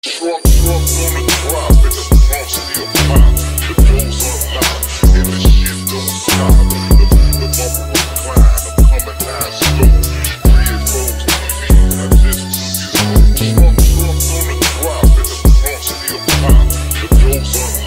Truck, truck on the drive in the Bronx still pop. The doors unlocked and the shit don't stop. The, the bumper recline, I'm coming down slow. Red rose TV, I just took it. Truck, truck on the drive in the Bronx still pop. The doors unlocked.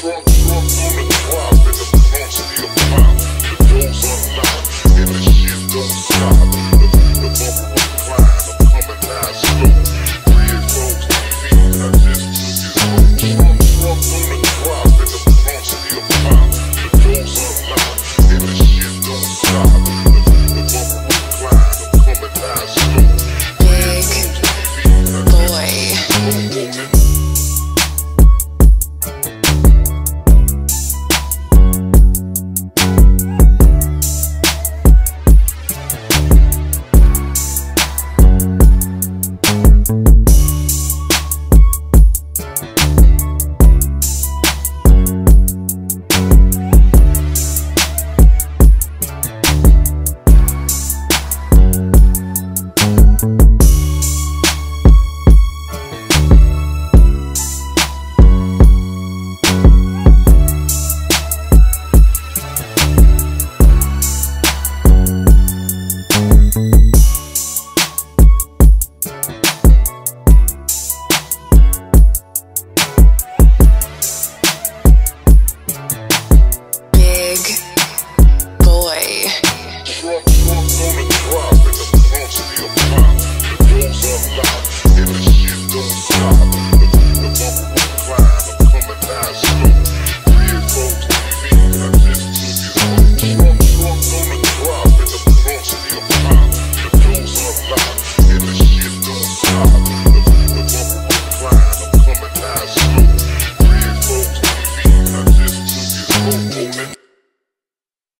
truck.